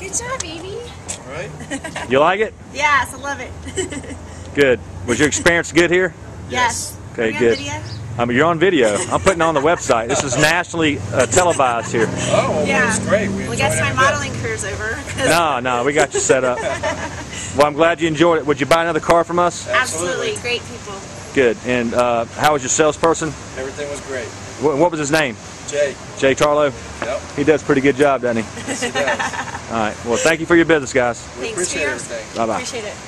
Good job, Amy. All right. You like it? Yes, I love it. Good. Was your experience good here? yes. Okay, Are we on good. video? I mean, you're on video. I'm putting on the website. This is nationally uh, televised here. Oh, well, Yeah. that's great. We Well, guess my every bit. modeling career's over. No, no, we got you set up. Well, I'm glad you enjoyed it. Would you buy another car from us? Absolutely. Great people. Good. And uh, how was your salesperson? Everything was great. What, what was his name? Jay. Jay Tarlow? Yep. He does a pretty good job, doesn't he? Yes, he does. All right. Well, thank you for your business, guys. We Thanks for appreciate everything. Bye-bye. Appreciate it.